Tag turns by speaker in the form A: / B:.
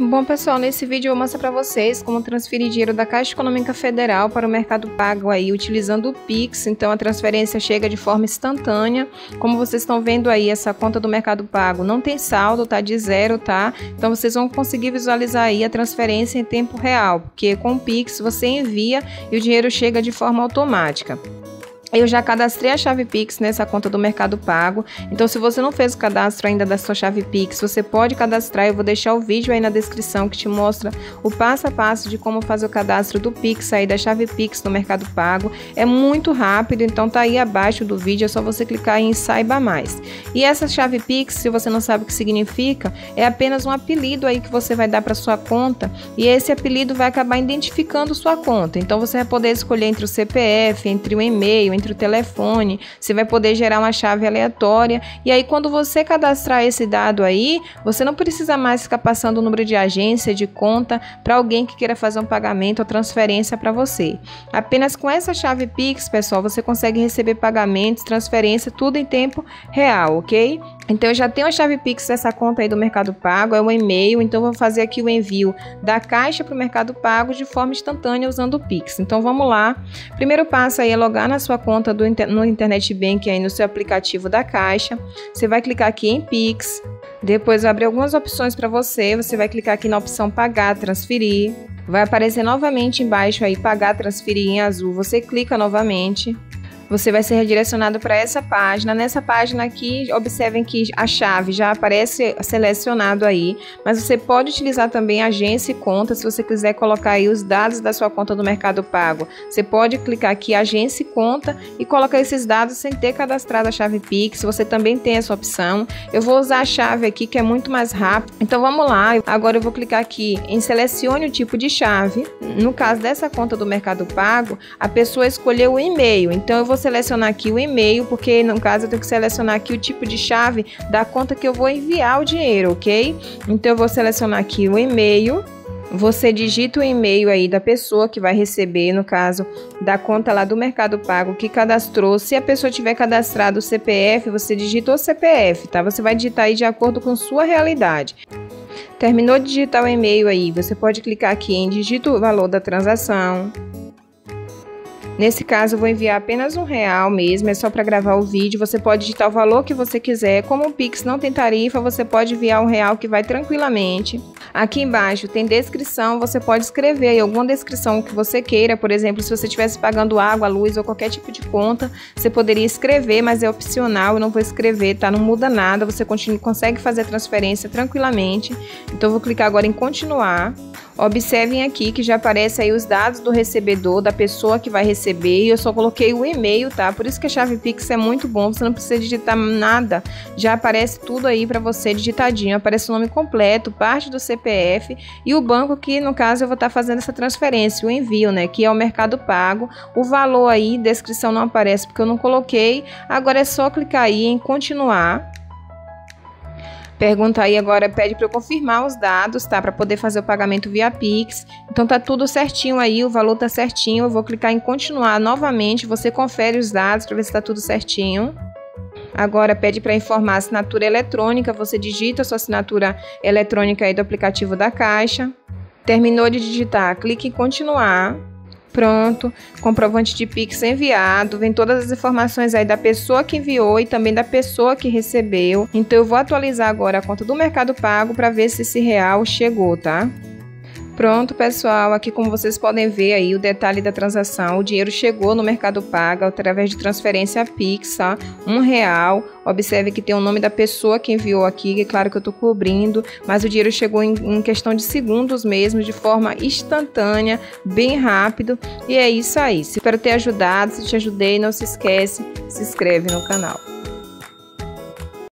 A: Bom pessoal, nesse vídeo eu vou mostrar para vocês como transferir dinheiro da Caixa Econômica Federal para o Mercado Pago aí utilizando o Pix, então a transferência chega de forma instantânea, como vocês estão vendo aí essa conta do Mercado Pago não tem saldo, tá de zero, tá? Então vocês vão conseguir visualizar aí a transferência em tempo real, porque com o Pix você envia e o dinheiro chega de forma automática. Eu já cadastrei a chave Pix nessa conta do Mercado Pago. Então, se você não fez o cadastro ainda da sua chave Pix, você pode cadastrar. Eu vou deixar o vídeo aí na descrição que te mostra o passo a passo de como fazer o cadastro do Pix aí da chave Pix no Mercado Pago. É muito rápido, então tá aí abaixo do vídeo, é só você clicar em saiba mais. E essa chave Pix, se você não sabe o que significa, é apenas um apelido aí que você vai dar para sua conta e esse apelido vai acabar identificando sua conta. Então, você vai poder escolher entre o CPF, entre o e-mail, entre o telefone, você vai poder gerar uma chave aleatória e aí quando você cadastrar esse dado aí, você não precisa mais ficar passando o número de agência, de conta para alguém que queira fazer um pagamento ou transferência para você. Apenas com essa chave Pix, pessoal, você consegue receber pagamentos, transferência, tudo em tempo real, ok? Então eu já tenho a chave Pix dessa conta aí do Mercado Pago, é um e-mail, então vou fazer aqui o envio da caixa para o Mercado Pago de forma instantânea usando o Pix. Então vamos lá. Primeiro passo aí é logar na sua conta do, no Internet Bank aí no seu aplicativo da caixa. Você vai clicar aqui em Pix. Depois vai abrir algumas opções para você. Você vai clicar aqui na opção pagar, transferir. Vai aparecer novamente embaixo aí pagar, transferir em azul. Você clica novamente você vai ser redirecionado para essa página. Nessa página aqui, observem que a chave já aparece selecionado aí, mas você pode utilizar também agência e conta se você quiser colocar aí os dados da sua conta do Mercado Pago. Você pode clicar aqui agência e conta e colocar esses dados sem ter cadastrado a chave Pix. Você também tem essa opção. Eu vou usar a chave aqui que é muito mais rápido. Então vamos lá. Agora eu vou clicar aqui em selecione o tipo de chave. No caso dessa conta do Mercado Pago, a pessoa escolheu o e-mail. Então eu vou selecionar aqui o e-mail, porque no caso eu tenho que selecionar aqui o tipo de chave da conta que eu vou enviar o dinheiro, ok? Então eu vou selecionar aqui o e-mail. Você digita o e-mail aí da pessoa que vai receber, no caso da conta lá do Mercado Pago que cadastrou. Se a pessoa tiver cadastrado o CPF, você digita o CPF, tá? Você vai digitar aí de acordo com sua realidade. Terminou de digitar o e-mail aí, você pode clicar aqui em digita o valor da transação. Nesse caso, eu vou enviar apenas um real mesmo, é só para gravar o vídeo. Você pode digitar o valor que você quiser. Como o Pix não tem tarifa, você pode enviar um real que vai tranquilamente. Aqui embaixo tem descrição, você pode escrever aí alguma descrição que você queira. Por exemplo, se você estivesse pagando água, luz ou qualquer tipo de conta, você poderia escrever, mas é opcional, eu não vou escrever, tá? Não muda nada, você continua, consegue fazer a transferência tranquilamente. Então, eu vou clicar agora em continuar. Observem aqui que já aparece aí os dados do recebedor, da pessoa que vai receber, e eu só coloquei o e-mail, tá? Por isso que a chave Pix é muito bom, você não precisa digitar nada, já aparece tudo aí para você digitadinho, aparece o nome completo, parte do CPF e o banco que no caso eu vou estar tá fazendo essa transferência, o envio, né, que é o Mercado Pago. O valor aí, descrição não aparece porque eu não coloquei. Agora é só clicar aí em continuar. Pergunta aí agora, pede para eu confirmar os dados, tá? Para poder fazer o pagamento via Pix. Então tá tudo certinho aí, o valor tá certinho. Eu vou clicar em continuar novamente, você confere os dados para ver se tá tudo certinho. Agora pede para informar a assinatura eletrônica, você digita a sua assinatura eletrônica aí do aplicativo da Caixa. Terminou de digitar, clique em continuar. Pronto, comprovante de Pix enviado, vem todas as informações aí da pessoa que enviou e também da pessoa que recebeu. Então eu vou atualizar agora a conta do Mercado Pago para ver se esse real chegou, tá? Pronto, pessoal, aqui como vocês podem ver aí o detalhe da transação, o dinheiro chegou no Mercado Paga através de transferência Pix, tá? Um real. Observe que tem o nome da pessoa que enviou aqui, é claro que eu estou cobrindo, mas o dinheiro chegou em, em questão de segundos mesmo, de forma instantânea, bem rápido. E é isso aí. Espero ter ajudado. Se te ajudei, não se esquece, se inscreve no canal.